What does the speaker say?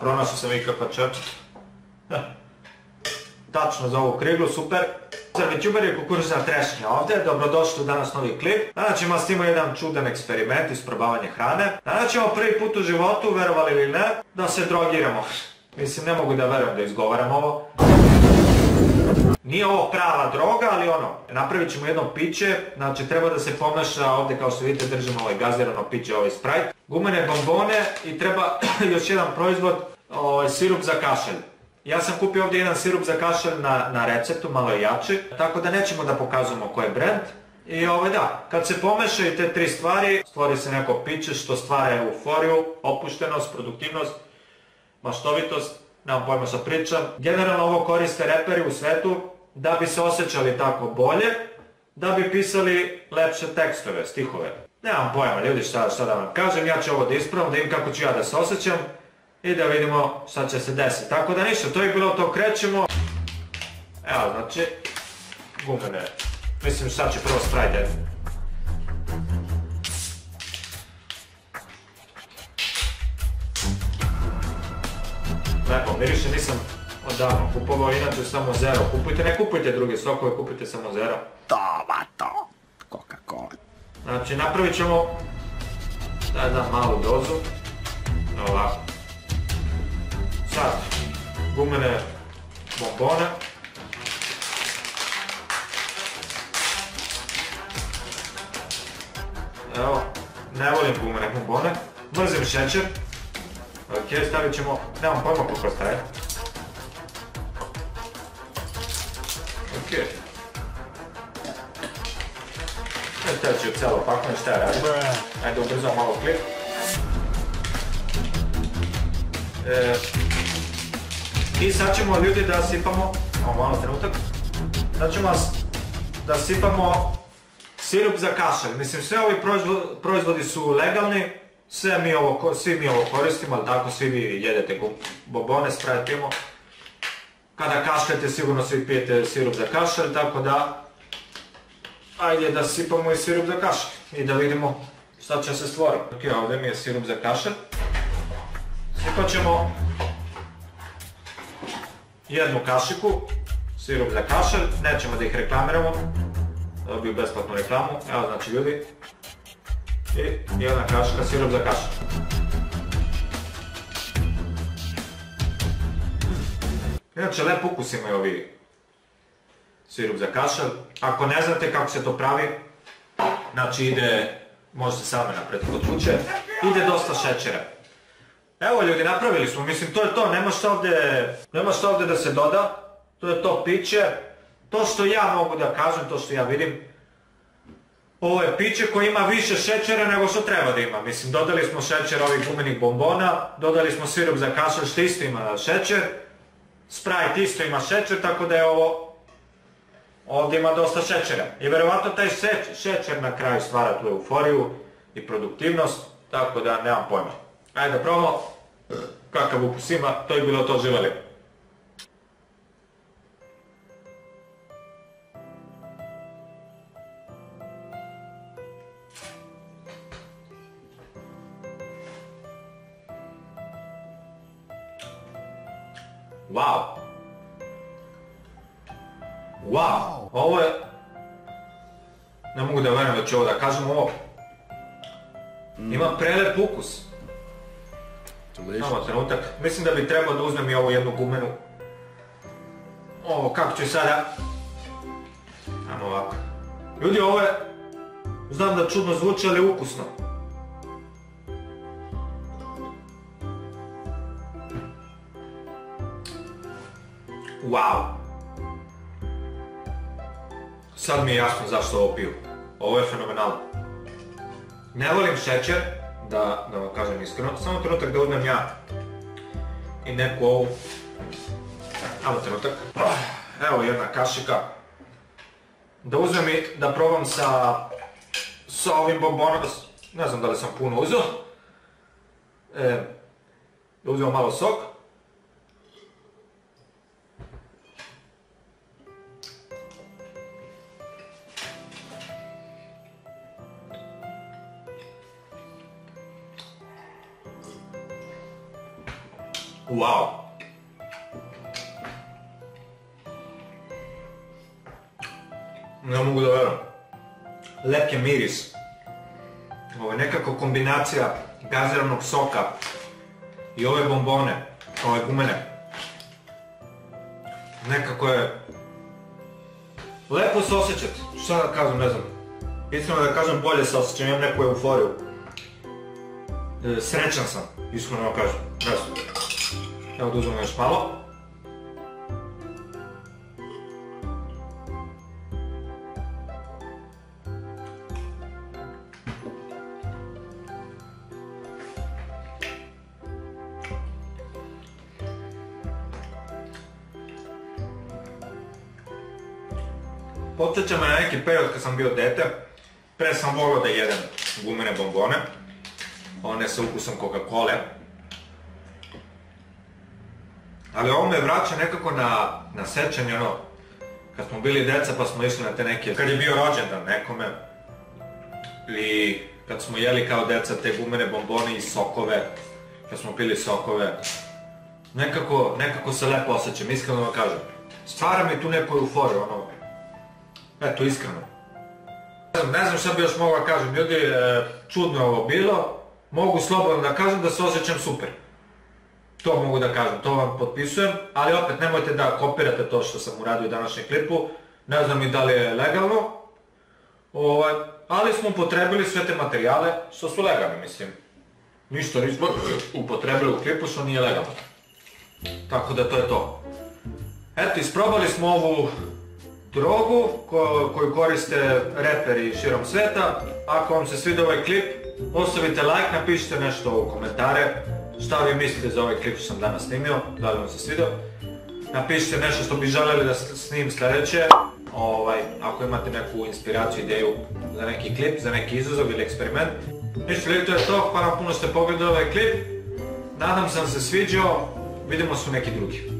pronašao sam i kakva čepčica. Tačno za ovu kriglu, super. Pozdrav je kukuruzna trešnja ovdje, dobrodošli u danas novi klip. Danas ćemo snimati jedan čudan eksperiment, isprobavanje hrane. Danas ćemo prvi put u životu, verovali ili ne, da se drogiramo. Mislim, ne mogu da verujem da izgovaram ovo. Nije ovo prava droga, ali ono, napravit ćemo jedno piće, znači treba da se pomeša, ovdje kao što vidite držimo ovaj gazirano piće, ovaj Sprite, gumene bombone i treba još jedan proizvod, ovaj, sirup za kašelj. Ja sam kupio ovdje jedan sirup za kašelj na, na receptu, malo jači, tako da nećemo da pokazujemo koji je brand. I ovaj da, kad se pomešaju te tri stvari, stvori se neko piće što stvara euforiju, opuštenost, produktivnost, maštovitost, nemam pojma što pričam. Generalno ovo koriste reperi u svetu da bi se osjećali tako bolje, da bi pisali lepše tekstove, stihove. Nemam pojma ljudi šta, šta da vam kažem, ja ću ovo da ispravam, da im kako ću ja da se osjećam i da vidimo šta će se desiti. Tako da ništa, to je bilo to, krećemo. Evo, znači, gumene, mislim šta će prvo Sprite Lepo, miriše nisam odavno kupovao, inače samo zero. Kupujte, ne kupujte druge sokove, kupujte samo zero. Tomato. Coca-Cola. Znači, napravit ćemo da dam malu dozu. Ovako. Sad, gumene bombone. Evo, ne volim gumene bombone. Mrzim šećer. Ok, stavit ćemo, nemam pojma koliko staje. Ok. E, stavit ću cijelo pakne, šta ja radim? Ajde ubrzao malo klip. E, I sad ćemo ljudi da sipamo, ovo malo trenutak, sad ćemo da sipamo sirup za kašelj. Mislim, sve ovi proizvo- proizvodi su legalni, sve mi ovo, svi mi ovo koristimo, ali tako svi vi jedete bombone, Sprite pijemo. Kada kašljete sigurno svi pijete sirup za kašelj, tako da ajde da sipamo i sirup za kašelj i da vidimo šta će se stvoriti. Ok, ovdje mi je sirup za kašelj. Sipat ćemo jednu kašiku, sirup za kašelj, nećemo da ih reklamiramo, dobiju besplatnu reklamu, evo znači ljudi, i jedna kašika sirup za kašelj. Inače, lep ukus imaju ovi sirup za kašelj. Ako ne znate kako se to pravi, znači ide, možete sami napraviti kod kuće, ide dosta šećera. Evo ljudi, napravili smo, mislim to je to, nema šta ovdje, nema šta ovdje da se doda, to je to piće, to što ja mogu da kažem, to što ja vidim, ovo je piće koje ima više šećera nego što treba da ima. Mislim, dodali smo šećer ovih gumenih bombona, dodali smo sirup za kašelj što isto ima šećer, Sprite isto ima šećer, tako da je ovo ovdje ima dosta šećera. I vjerovatno taj šećer, na kraju stvara tu euforiju i produktivnost, tako da nemam pojma. Ajde da probamo kakav ukus ima, to je bilo to živali. Wow! Wow! Ovo je... Ne mogu da verujem da ću ovo da kažem ovo. Ima prelep ukus. Samo trenutak. Mislim da bi trebao da uzmem i ovu jednu gumenu. Ovo, kako ću sada... Ajmo ovako. Ljudi, ovo je... Znam da čudno zvuči, ali ukusno. Wow! Sad mi je jasno zašto ovo piju. Ovo je fenomenalno. Ne volim šećer, da, vam kažem iskreno, samo trenutak da uzmem ja i neku ovu, evo trenutak, evo jedna kašika, da uzmem i da probam sa, sa ovim bombonom, ne znam da li sam puno uzeo, e, da uzmem malo sok, Wow. Ne mogu da verujem. Lep je miris. Ovo je nekako kombinacija gaziranog soka i ove bombone, ove gumene. Nekako je... Lepo se osjećati. Šta da kažem, ne znam. Iskreno da kažem, bolje se osjećam, imam neku euforiju. E, srećan sam, iskreno da kažem. Resu. Evo da uzmem još malo. Podsjeća me na neki period kad sam bio dete. Pre sam volio da jedem gumene bombone. One sa ukusom Coca-Cola. Ali ovo me vraća nekako na, na sećanje ono, kad smo bili deca pa smo išli na te neke, kad je bio rođendan nekome, i kad smo jeli kao deca te gumene bombone i sokove, kad smo pili sokove, nekako, nekako se lepo osjećam, iskreno vam kažem. Stvara mi tu neku euforiju, ono, eto, iskreno. Ne znam, ne znam šta bi još mogla kažem, ljudi, e, čudno je ovo bilo, mogu slobodno da kažem da se osjećam super. To mogu da kažem, to vam potpisujem, ali opet nemojte da kopirate to što sam uradio u današnjem klipu, ne znam ni da li je legalno, ovaj, ali smo upotrebili sve te materijale što su legalni, mislim. Ništa nismo upotrebili u klipu što nije legalno. Tako da to je to. Eto, isprobali smo ovu drogu ko- koju koriste reperi širom sveta. Ako vam se svidio ovaj klip, ostavite like, napišite nešto u komentare. Šta vi mislite za ovaj klip što sam danas snimio, da li vam se svidio. Napišite nešto što bi željeli da s- snimim sljedeće. Ovaj, ako imate neku inspiraciju, ideju za neki klip, za neki izazov ili eksperiment. Ništa, ljudi, to je to. Hvala puno ste pogledali ovaj klip. Nadam se vam se sviđao. Vidimo se u neki drugi.